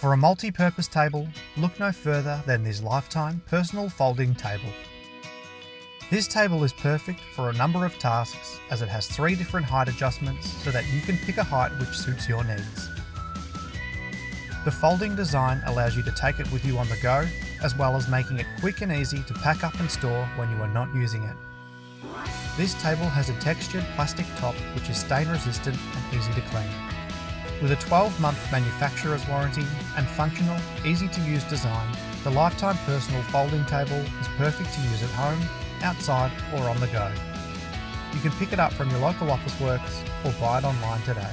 For a multi-purpose table, look no further than this Lifetime Personal Folding Table. This table is perfect for a number of tasks as it has three different height adjustments so that you can pick a height which suits your needs. The folding design allows you to take it with you on the go, as well as making it quick and easy to pack up and store when you are not using it. This table has a textured plastic top which is stain resistant and easy to clean. With a 12 month manufacturer's warranty and functional, easy to use design, the Lifetime Personal Folding Table is perfect to use at home outside or on the go. You can pick it up from your local Officeworks or buy it online today.